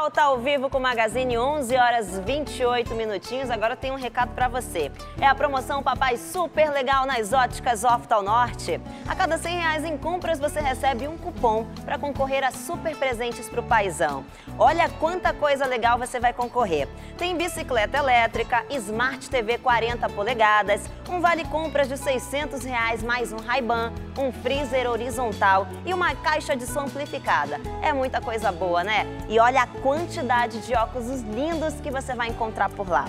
volta ao vivo com o Magazine 11 horas 28 minutinhos. Agora tem um recado para você. É a promoção Papai Super Legal nas óticas Oftal Norte. A cada 100 reais em compras você recebe um cupom para concorrer a super presentes para o paizão. Olha quanta coisa legal você vai concorrer. Tem bicicleta elétrica, Smart TV 40 polegadas, um vale compras de 600 reais mais um Ray-Ban, um freezer horizontal e uma caixa de som amplificada. É muita coisa boa, né? E olha a quantidade de óculos lindos que você vai encontrar por lá.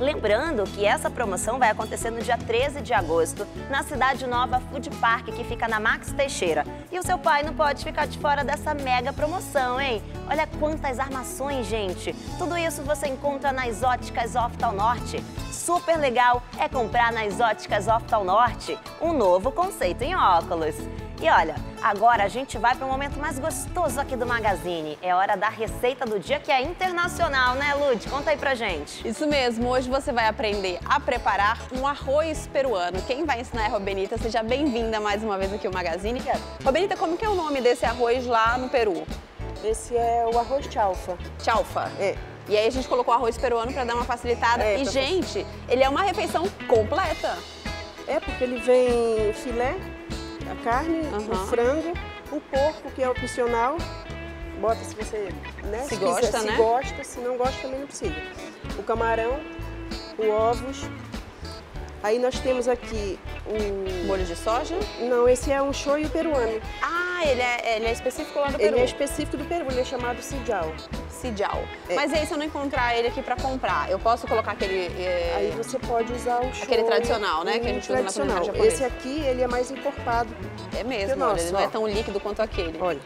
Lembrando que essa promoção vai acontecer no dia 13 de agosto, na Cidade Nova Food Park, que fica na Max Teixeira. E o seu pai não pode ficar de fora dessa mega promoção, hein? Olha quantas armações, gente! Tudo isso você encontra nas óticas Oftal Norte. Super legal é comprar nas óticas Oftal Norte, um novo conceito em óculos. E olha, agora a gente vai para o momento mais gostoso aqui do Magazine. É hora da receita do dia que é internacional, né, Lud? Conta aí pra gente. Isso mesmo, hoje você vai aprender a preparar um arroz peruano. Quem vai ensinar é a Robenita, seja bem-vinda mais uma vez aqui ao Magazine. Robenita, como que é o nome desse arroz lá no Peru? Esse é o arroz chalfa. Chalfa? É. E aí a gente colocou arroz peruano para dar uma facilitada. É, e, gente, ele é uma refeição completa. É, porque ele vem filé, a carne, Uhum. o frango, o porco, que é opcional. Bota se você né, Se quiser, gosta, se né? gosta, se não gosta também não precisa. O camarão, o ovos. Aí nós temos aqui o... Molho de soja. Não, esse é um shoyu peruano. Ah, ele é, ele é específico lá do Ele Peru. é específico do Peru, ele é chamado sijal. Sijal. É. Mas aí, se eu não encontrar ele aqui para comprar, eu posso colocar aquele... é, Aí você pode usar o shoyu. Aquele tradicional, né, que a gente usa na culinária japonesa. Esse aqui, ele é mais encorpado. É mesmo, olha, ele não é ó. tão líquido quanto aquele. Olha,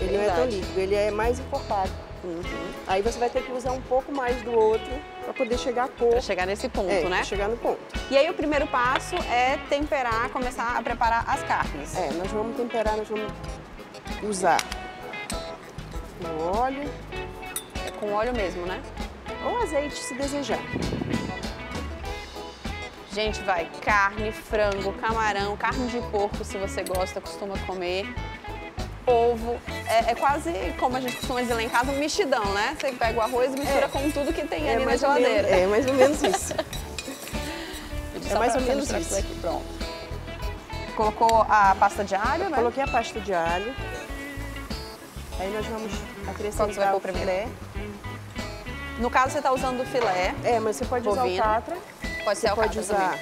ele não é tão Verdade. líquido, ele é mais encorpado. Uhum. Aí você vai ter que usar um pouco mais do outro para poder chegar a cor. Pra chegar nesse ponto, é, né? pra chegar no ponto. E aí o primeiro passo é temperar, começar a preparar as carnes. É, nós vamos temperar, nós vamos usar o óleo com óleo mesmo, né? ou azeite, se desejar. Gente, vai carne, frango, camarão, carne de porco, se você gosta, costuma comer. Ovo, é, é quase como a gente costuma dizer lá em casa, um mexidão, né? Você pega o arroz e mistura É. com tudo que tem ali na ou menos- geladeira. é mais ou menos isso. É mais ou menos isso. aqui, pronto. Colocou a pasta de alho, né? Coloquei a pasta de alho. Aí nós vamos Qual que você vai acrescentar pôr o primeiro? filé. No caso, você tá usando o filé, É, mas você pode usar Bovino. o catra. pode ser Você pode usar.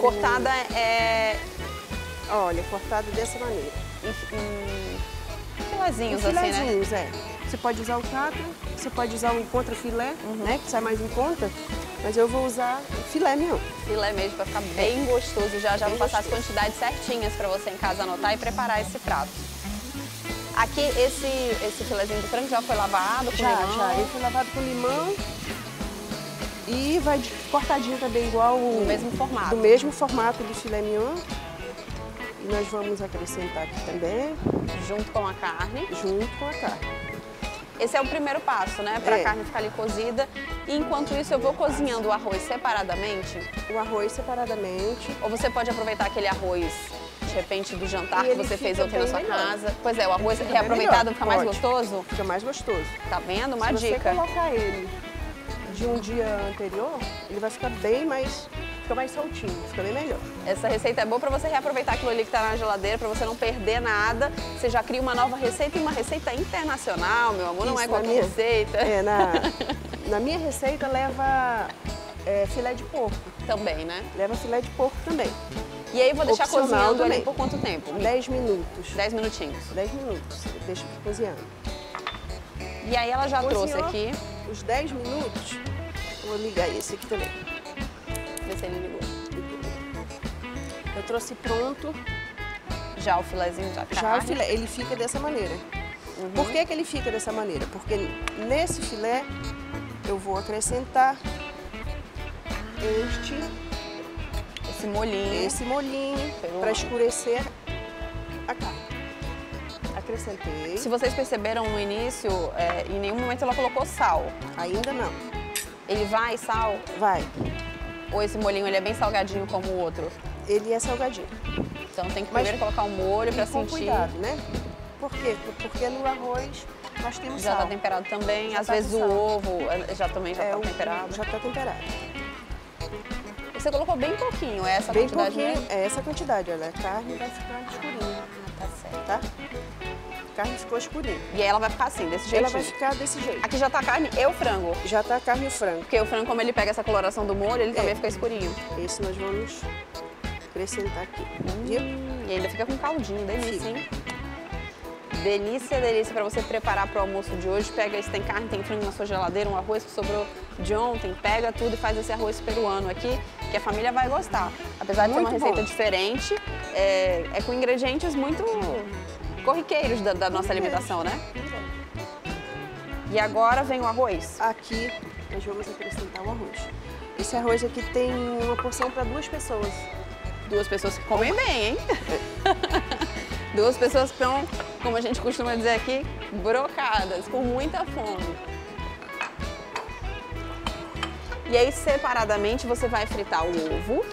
Cortada é Olha, cortado dessa maneira. em, em filezinhos, Em assim, né? filezinhos, é. Você pode usar o catra, você pode usar o contra filé, Uhum. né? Que sai mais em conta. Mas eu vou usar o filé mesmo. Filé mesmo, pra ficar bem gostoso. Já já Bem vou passar as gostoso. quantidades certinhas pra você em casa anotar e preparar esse prato. Aqui, esse, esse filezinho de frango já foi lavado com Já, limão? já. Ele foi lavado com limão. E vai cortadinho também igual o... Do mesmo formato. Do mesmo formato do filé mignon. E nós vamos acrescentar aqui também, Junto com a carne. junto com a carne. Esse é o primeiro passo, né? Pra É. carne ficar ali cozida. E enquanto isso, eu vou cozinhando o arroz separadamente. O arroz separadamente. Ou você pode aproveitar aquele arroz, repente, do jantar E que você fez ontem na sua melhor. casa. Pois é, o arroz Fica reaproveitado fica mais Pode. gostoso. Fica mais gostoso. Tá vendo? Uma Se dica. você colocar ele de um dia anterior, ele vai ficar bem mais... Fica mais soltinho, fica bem melhor. Essa receita é boa para você reaproveitar aquilo ali que está na geladeira, para você não perder nada. Você já cria uma nova receita e uma receita internacional, meu amor, não Isso, é qualquer minha- receita. É, na, na minha receita leva é, filé de porco. Também, né? Leva filé de porco também. E aí vou deixar Opcional cozinhando ali também. por quanto tempo? 10 minutos. 10 minutinhos. 10 minutos. Deixa cozinhando. E aí ela já trouxe Cozinhou aqui. Os 10 minutos, vou ligar esse aqui também. Vê se ele ligou. Eu trouxe pronto Já o filezinho da carne. já o filé. Ele fica dessa maneira. Uhum. Por que, que ele fica dessa maneira? Porque nesse filé eu vou acrescentar este, Esse molhinho. esse molhinho Peruano. para escurecer a carne. Acrescentei. Se vocês perceberam no início, é, em nenhum momento ela colocou sal. Ainda não. Ele vai sal? Vai. Ou esse molhinho ele é bem salgadinho como o outro? Ele é salgadinho. Então tem que Mas primeiro colocar o molho para sentir. cuidado, né? Por quê? Porque no arroz nós temos Já sal. tá temperado também. Já Às tá vezes o ovo eh, já também já É, tá o- temperado. Já tá temperado. Você colocou bem pouquinho, é essa Bem quantidade pouquinho, mesmo? é essa quantidade, olha. A carne vai ficar escurinha, Ah, tá certo. tá? A carne ficou escurinha. E ela vai ficar assim, desse jeito. Ela vai ficar desse jeito. Aqui já tá a carne e o frango. Já tá a carne e o frango. Porque o frango, como ele pega essa coloração do molho, ele também É. fica escurinho. Esse nós vamos acrescentar aqui, viu? E ainda fica com caldinho, delícia, hein? Delícia, delícia para você preparar para o almoço de hoje. Pega se tem carne, tem frango na sua geladeira, um arroz que sobrou de ontem, pega tudo e faz esse arroz peruano aqui, que a família vai gostar. Apesar de ser uma Muito receita bom. diferente, é, é com ingredientes muito corriqueiros da, da nossa alimentação, né? E agora vem o arroz. Aqui nós vamos acrescentar o arroz. Esse arroz aqui tem uma porção para duas pessoas. Duas pessoas que comem bem, hein? Duas pessoas que estão, como a gente costuma dizer aqui, brocadas, com muita fome. E aí, separadamente, você vai fritar o ovo.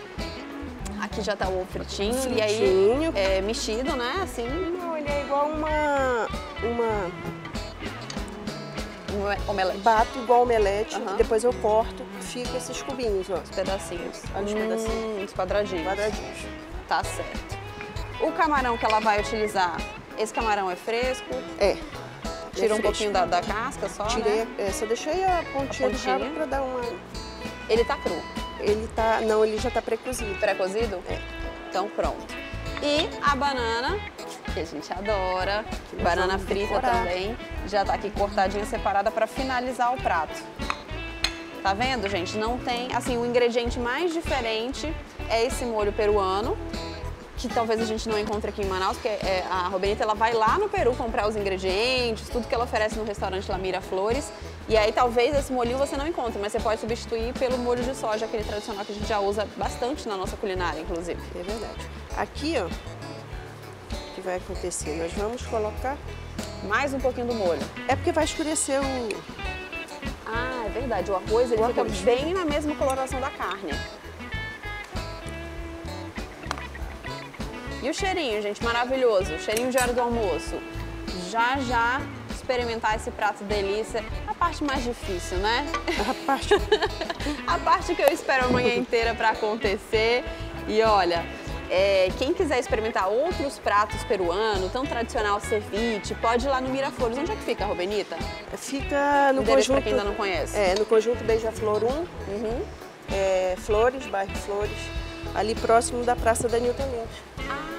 Aqui já tá o ovo fritinho. E aí, Fritinho. é mexido, né? Assim, Não, ele é igual uma. uma um omelete. bato igual omelete, Aham. depois eu corto, fica esses cubinhos, ó. pedacinhos. Olha os pedacinhos. Hum, os quadradinhos. Quadradinhos. Tá certo. O camarão que ela vai utilizar, esse camarão é fresco? É. Tira é um pouquinho da, da casca só, Tirei, né? é, só deixei a pontinha, A pontinha. pra dar uma. Ele tá cru. Ele tá. Não, ele já tá pré-cozido. Pré-cozido? É. Então pronto. E a banana, que a gente adora, nós banana frita decorar. também, já tá aqui cortadinha, separada para finalizar o prato. Tá vendo, gente? Não tem, assim, o ingrediente mais diferente é esse molho peruano, que talvez a gente não encontre aqui em Manaus, porque é, a Robenita ela vai lá no Peru comprar os ingredientes, tudo que ela oferece no restaurante La Mira Flores. E aí talvez esse molhinho você não encontre, mas você pode substituir pelo molho de soja, aquele tradicional que a gente já usa bastante na nossa culinária, inclusive. É verdade. Aqui, ó, o que vai acontecer? Nós vamos colocar. Mais um pouquinho do molho. É porque vai escurecer o. Ah, é verdade. O arroz ele O fica arroz. bem na mesma coloração da carne. E o cheirinho, gente, maravilhoso. Cheirinho de hora do almoço. Já, já experimentar esse prato delícia. A parte mais difícil, né? A parte. A parte que eu espero a manhã inteira para acontecer. E olha, é, quem quiser experimentar outros pratos peruanos, tão tradicional ceviche, pode ir lá no Miraflores. Onde é que fica, Robenita? Fica no Endereço pra conjunto. quem ainda não conhece. É, no conjunto Beija-Flor 1, Uhum. é, Flores, bairro Flores, ali próximo da Praça da Newton Lins. Ah,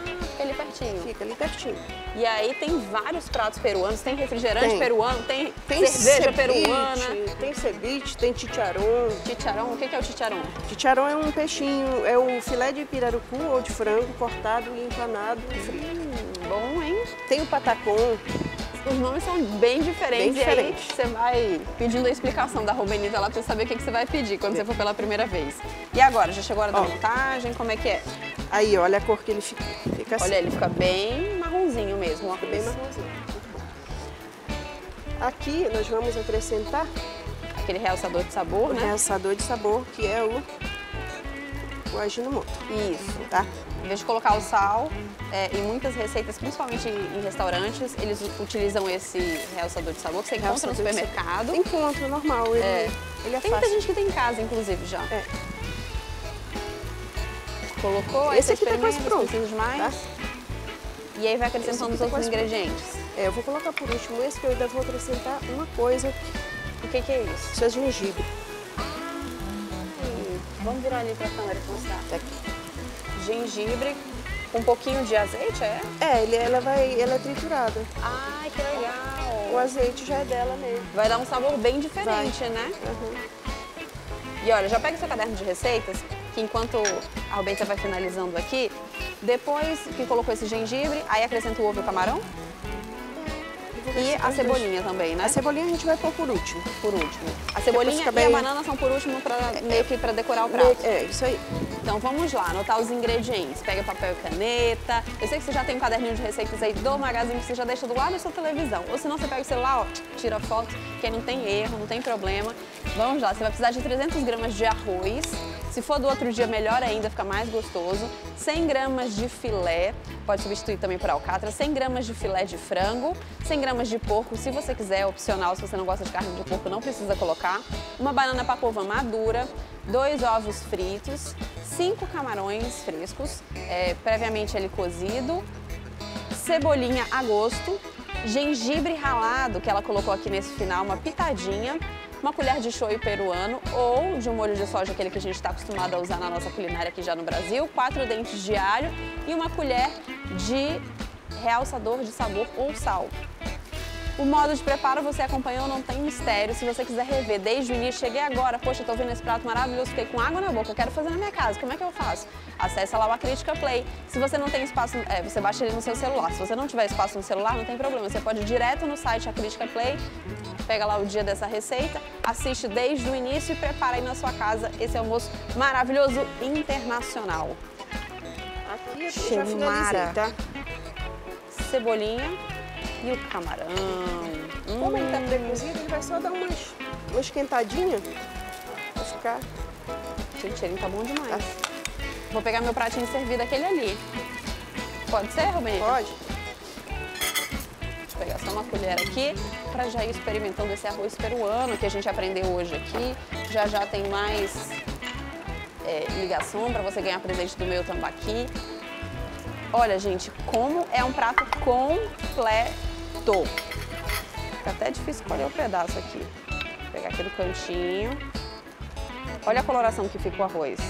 ali pertinho. Fica ali pertinho. E aí tem vários pratos peruanos, tem refrigerante Tem. peruano, tem, Tem cerveja ceviche, peruana. Tem ceviche, tem chicharrão. Chicharrão, o que é o chicharrão? Chicharrão é um peixinho, é o filé de pirarucu ou de frango cortado e empanado e frito. Hum, bom, hein? Tem o patacon, Os nomes são bem diferentes. Bem E aí diferentes. você vai pedindo a explicação da Rubenita lá pra você saber o que, que você vai pedir quando você for pela primeira vez. E agora, já chegou a hora da Ó. montagem? Como é que é? aí olha a cor que ele fica. Fica assim. Olha, ele fica bem marronzinho mesmo, ó. bem marronzinho. Aqui nós vamos acrescentar Aquele realçador de sabor, o né? realçador de sabor, que é o, o aginomoto, Isso. tá? Em vez de colocar o sal, é, em muitas receitas, principalmente em restaurantes, eles utilizam esse realçador de sabor que você encontra no supermercado. Encontro normal, ele É. ele é Tem muita fácil. gente que tem em casa, inclusive, já. É. Colocou, aí Esse você aqui tá quase pronto, tá? E aí vai acrescentando os tá outros quase pronto. ingredientes. É, eu vou colocar por último esse que eu ainda vou acrescentar uma coisa, O que, que é isso? isso é gengibre. Hum, Vamos virar ali pra câmera pra mostrar. Tá aqui. Gengibre com um pouquinho de azeite, é? É, ele, ela vai, ela é triturada. Ai, que legal! O azeite já é dela mesmo. Vai dar um sabor bem diferente, né? Uhum. E olha, já pega seu caderno de receitas, que enquanto a Roberta vai finalizando aqui, depois que colocou esse gengibre, aí acrescenta o ovo e o camarão e a cebolinha também, né? A cebolinha a gente vai pôr por último. por último. A cebolinha fica e bem- a banana são por último, pra, meio que para decorar o prato. É, isso aí. Então vamos lá, anotar os ingredientes. Pega papel e caneta. Eu sei que você já tem um caderninho de receitas aí do Magazine que você já deixa do lado da sua televisão. Ou senão você pega o celular, ó, tira foto, que não tem erro, não tem problema. Vamos lá, você vai precisar de 300 gramas de arroz, Se for do outro dia, melhor ainda, fica mais gostoso. 100 gramas de filé, pode substituir também por alcatra. 100 gramas de filé de frango, 100 gramas de porco, se você quiser, é opcional. Se você não gosta de carne de porco, não precisa colocar. Uma banana pacova madura, dois ovos fritos, cinco camarões frescos, é, previamente ele cozido, cebolinha a gosto, gengibre ralado, que ela colocou aqui nesse final, uma pitadinha, uma colher de shoyu peruano ou de um molho de soja, aquele que a gente está acostumado a usar na nossa culinária aqui já no Brasil, quatro dentes de alho e uma colher de realçador de sabor ou sal. O modo de preparo você acompanhou, não tem mistério. Se você quiser rever desde o início, cheguei agora, poxa, eu tô vendo esse prato maravilhoso, fiquei com água na boca, quero fazer na minha casa, como é que eu faço? Acesse lá o Acrítica Play. Se você não tem espaço, é, você baixa ele no seu celular. Se você não tiver espaço no celular, não tem problema. Você pode ir direto no site Acrítica Play, pega lá o dia dessa receita, assiste desde o início e prepara aí na sua casa esse almoço maravilhoso internacional. Aqui eu já finalizei, tá? Cebolinha e o camarão. Como ele tá pré-cozido, ele vai só dar umas, uma esquentadinha pra ficar... Gente, cheirinho tá bom demais. Vou pegar meu pratinho servido, aquele ali. Pode ser, Rubem? Pode. Vou pegar só uma colher aqui para já ir experimentando esse arroz peruano que a gente aprendeu hoje aqui. Já já tem mais é, ligação para você ganhar presente do meu tambaqui. Olha, gente, como é um prato completo. Fica até difícil escolher o pedaço aqui. Vou pegar aqui do cantinho. Olha a coloração que fica o arroz.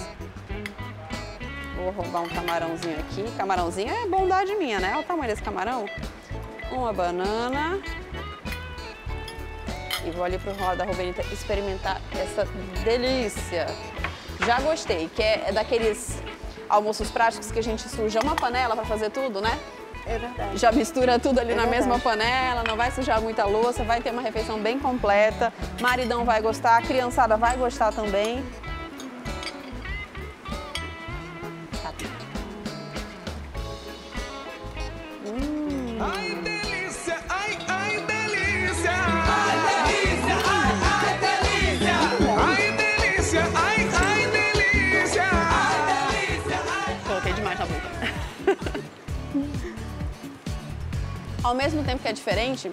Vou roubar um camarãozinho aqui. Camarãozinho é bondade minha, né? Olha o tamanho desse camarão. Uma banana. E vou ali pro roda Rubenita experimentar essa delícia. Já gostei, que é daqueles almoços práticos que a gente suja uma panela para fazer tudo, né? É verdade. Já mistura tudo ali É na verdade. mesma panela, não vai sujar muita louça, vai ter uma refeição bem completa. Maridão vai gostar, a criançada vai gostar também. Ai, delícia! Ai, ai, delícia! Ai, delícia! Ai, ai, delícia! Ai, delícia! Ai, ai, delícia! Ai, delícia! Coloquei demais na boca. Ao mesmo tempo que é diferente,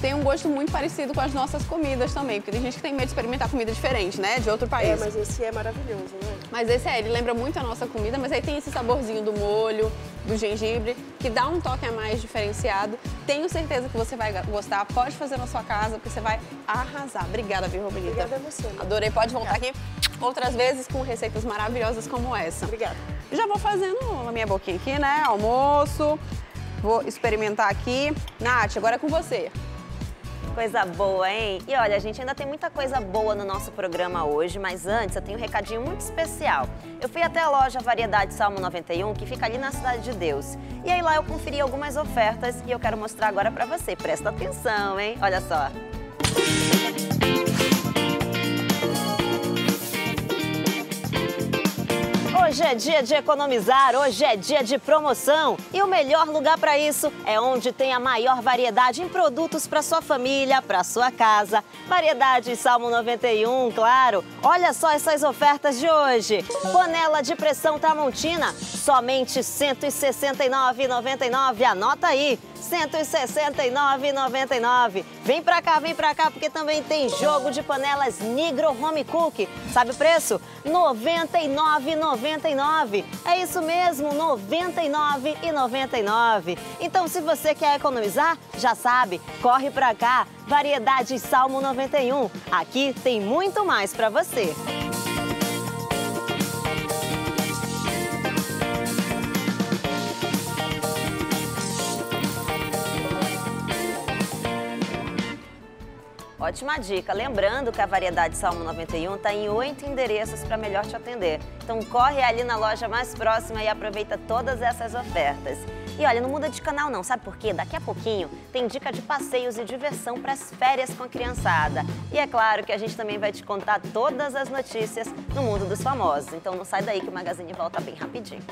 tem um gosto muito parecido com as nossas comidas também, porque tem gente que tem medo de experimentar comida diferente, né? De outro país. É, mas esse é maravilhoso, né? Mas esse é, ele lembra muito a nossa comida, mas aí tem esse saborzinho do molho, do gengibre, que dá um toque a mais diferenciado. Tenho certeza que você vai gostar. Pode fazer na sua casa, porque você vai arrasar. Obrigada, viu, Robinita? Obrigada a você. né? Adorei. Pode voltar aqui outras vezes com receitas maravilhosas como essa. Obrigada. Já vou fazendo na minha boquinha aqui, né? Almoço. Vou experimentar aqui. Nath, agora é com você. Coisa boa, hein? E olha, gente, ainda tem muita coisa boa no nosso programa hoje, mas antes eu tenho um recadinho muito especial. Eu fui até a loja Variedade Salmo 91, que fica ali na Cidade de Deus. E aí lá eu conferi algumas ofertas e eu quero mostrar agora pra você. Presta atenção, hein? Olha só. Hoje é dia de economizar, hoje é dia de promoção. E o melhor lugar para isso é onde tem a maior variedade em produtos para sua família, para sua casa. Variedade Salmo 91, claro. Olha só essas ofertas de hoje. Panela de pressão Tramontina, somente R$ 169,99. Anota aí. R$ 169,99. Vem pra cá, vem pra cá, porque também tem jogo de panelas Nigro Home Cook. Sabe o preço? R$ 99,99. É isso mesmo, R$ 99,99. Então, se você quer economizar, já sabe, corre pra cá. Variedades Salmo 91. Aqui tem muito mais pra você. Ótima dica. Lembrando que a variedade Salmo 91 está em oito endereços para melhor te atender. Então corre ali na loja mais próxima e aproveita todas essas ofertas. E olha, não muda de canal não, sabe por quê? Daqui a pouquinho tem dica de passeios e diversão para as férias com a criançada. E é claro que a gente também vai te contar todas as notícias no mundo dos famosos. Então não sai daí que o Magazine volta bem rapidinho.